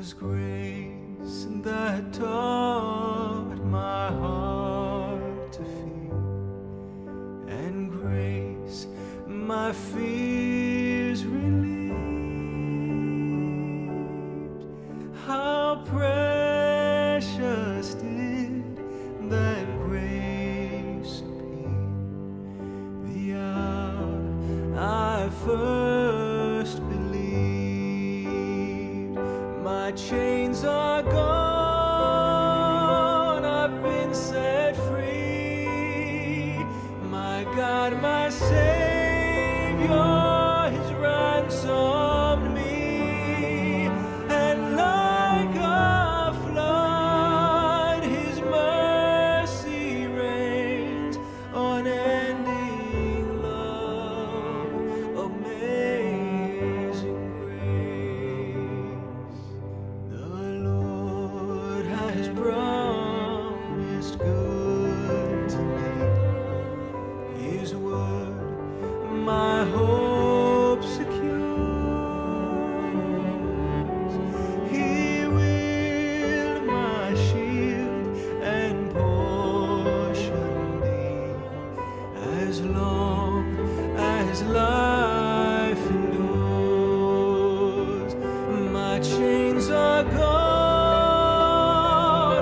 Twas grace that taught my heart to feel, and grace my fears relieved. How precious did that grace appear the hour I first My chains are gone, I've been set free. My God, my Savior has ransomed chains are gone,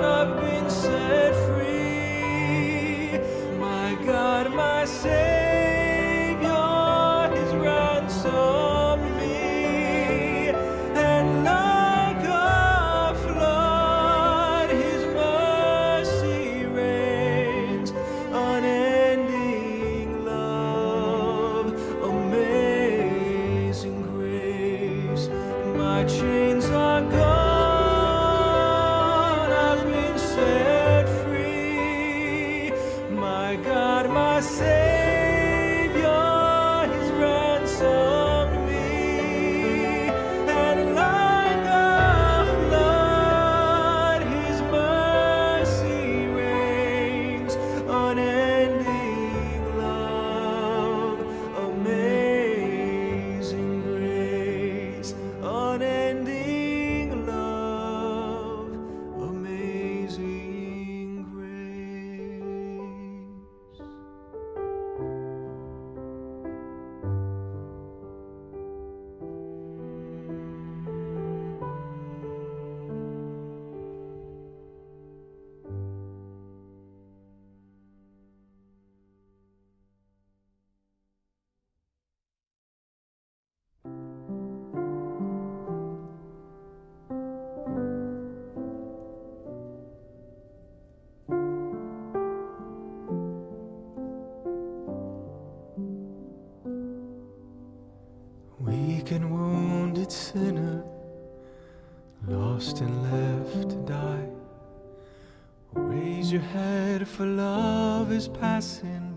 I've been set free. My God, my Savior, And wounded sinner, lost and left to die. Raise your head, for love is passing